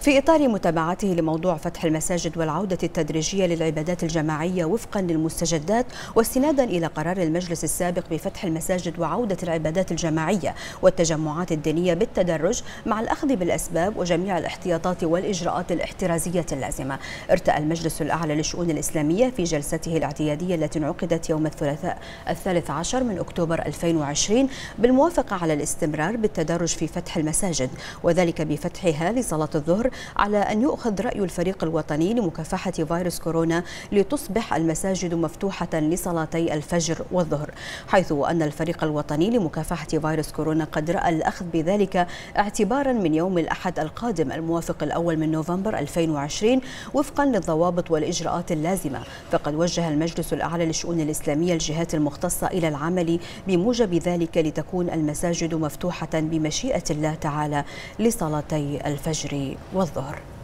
في إطار متابعته لموضوع فتح المساجد والعودة التدريجية للعبادات الجماعية وفقا للمستجدات واستنادا إلى قرار المجلس السابق بفتح المساجد وعودة العبادات الجماعية والتجمعات الدينية بالتدرج مع الأخذ بالأسباب وجميع الاحتياطات والإجراءات الاحترازية اللازمة. ارتأى المجلس الأعلى للشؤون الإسلامية في جلسته الاعتيادية التي انعقدت يوم الثلاثاء الثالث عشر من أكتوبر 2020 بالموافقة على الاستمرار بالتدرج في فتح المساجد وذلك بفتحها لصلاة الظهر على أن يؤخذ رأي الفريق الوطني لمكافحة فيروس كورونا لتصبح المساجد مفتوحة لصلاتي الفجر والظهر حيث أن الفريق الوطني لمكافحة فيروس كورونا قد رأى الأخذ بذلك اعتبارا من يوم الأحد القادم الموافق الأول من نوفمبر 2020 وفقا للضوابط والإجراءات اللازمة. فقد وجه المجلس الأعلى للشؤون الإسلامية الجهات المختصة إلى العمل بموجب ذلك لتكون المساجد مفتوحة بمشيئة الله تعالى لصلاتي الفجر والظهر.